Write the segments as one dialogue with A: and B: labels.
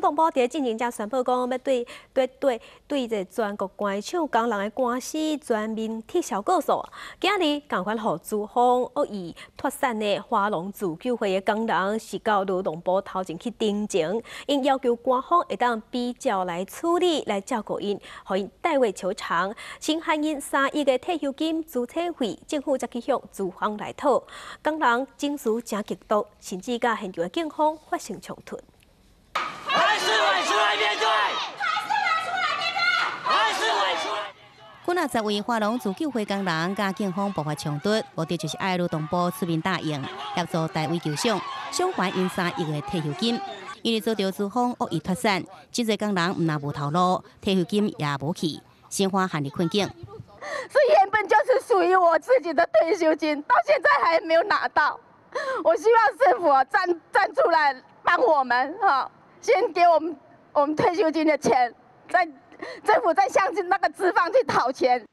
A: 劳动部伫进行者宣布讲，要对对对对这全国关厂工人的官司全面撤销告诉。今日共款互资方恶意脱产的华龙自救会的工人是到劳动部头前去定情，因要求官方会当比较来处理来照顾因，互因代位求偿，先限因三亿的退休金注册费，政府才去向资方来讨。工人情绪真激动，甚至甲现场的警方发生冲突。
B: 来。
C: 今仔十位华龙自救会工人甲警方爆发冲突，目的就是爱劳动部出面答应协助代位求偿，偿还因三亿的退休金。因为遭到资方恶意脱散，真侪工人唔但无头路，退休金也无去，生活陷入困境。
D: 是原本就是属于我自己的退休金，到现在还没有拿到。我希望政府站站出来帮我们哈。先给我们我们退休金的钱，再政府再向那个资方去讨钱。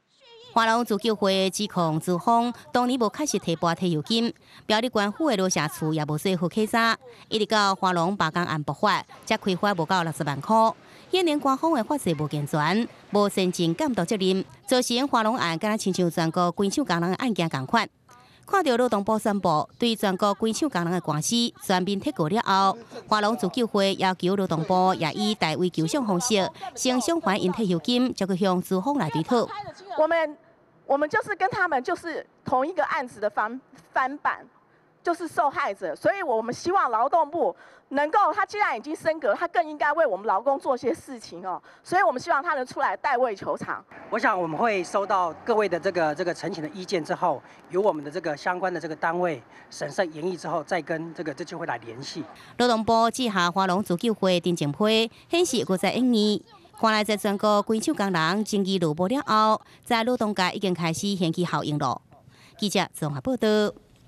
C: 华龙自救会指控资方当年无确实提拨退休金，表里官府的罗社区也无说付客啥，一直到华龙罢工案爆发，才开发无够六十万块。现年官方的发誓无健全，无申请监督责任，造成华龙案敢若亲像全国关厂工人的案件共款。看到劳动部宣布对全国关厂工人的官司全面撤告了后，华龙自救会要求劳动部也以代为求偿方式，先偿还因退休金，再去向资方来对讨。
D: 我们我们就是跟他们就是同一个案子的翻翻版。就是受害者，所以我们希望劳动部能够，他既然已经升格，他更应该为我们劳工做些事情哦。所以我们希望他能出来代位求偿。
E: 我想我们会收到各位的这个这个陈情的意见之后，由我们的这个相关的这个单位审慎研议之后，再跟这个这就会来联系。
C: 劳动部记下华龙自救会定情批，显示国在印尼，看来在全国关手工人经济落步了后，在劳动界已经开始掀起效应了。记者综合报道。